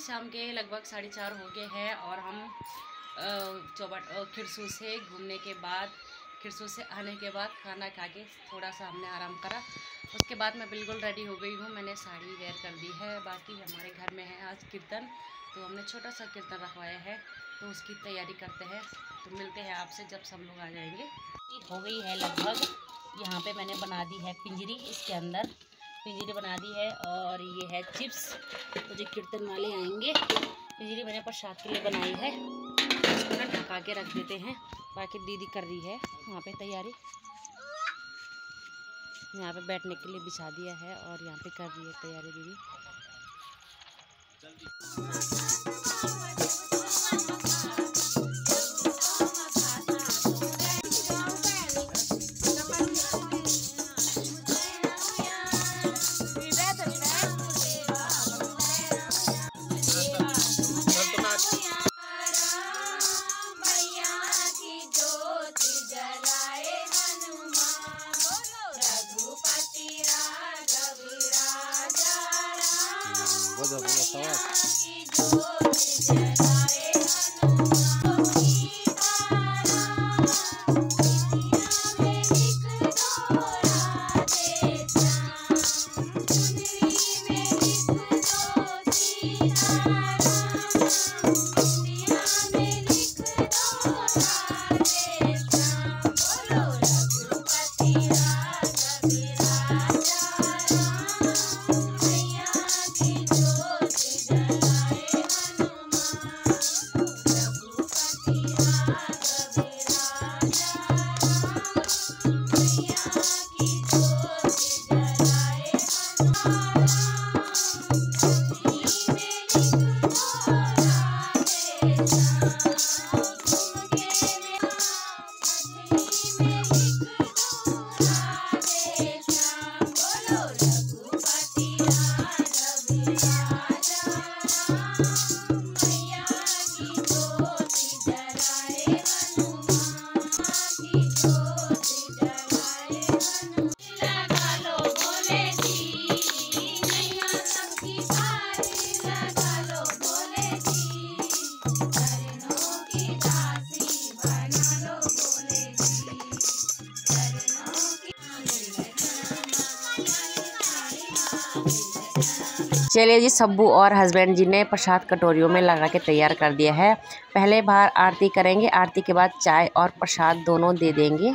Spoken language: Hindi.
शाम के लगभग साढ़े चार हो गए हैं और हम चौबट खिरसू से घूमने के बाद खिरसू से आने के बाद खाना खा के थोड़ा सा हमने आराम करा। उसके बाद मैं बिल्कुल रेडी हो गई हूँ। मैंने साड़ी वेयर कर दी है। बाकी हमारे घर में है आज कीर्तन तो हमने छोटा सा कीर्तन रखवाया है। तो उसकी तैयारी करते हैं। तो मिलते हैं आपसे जब सब लोग आ जाएँगे। हो गई है लगभग, यहाँ पे मैंने बना दी है पिंजरी इसके अंदर। पिंजरी बना दी है और ये है चिप्स। तो जो कीर्तन वाले आएँगे। पिंजरी मैंने प्रसाद के लिए बनाई है। इसको ना ढका के रख देते हैं। बाकी दीदी कर रही है वहाँ पे तैयारी। यहाँ पे बैठने के लिए बिछा दिया है और यहाँ पे कर रही है तैयारी दीदी। Vou dar, vou dar, चलिए जी, सब्बू और हस्बैंड जी ने प्रसाद कटोरियों में लगा के तैयार कर दिया है। पहले बार आरती करेंगे, आरती के बाद चाय और प्रसाद दोनों दे देंगे।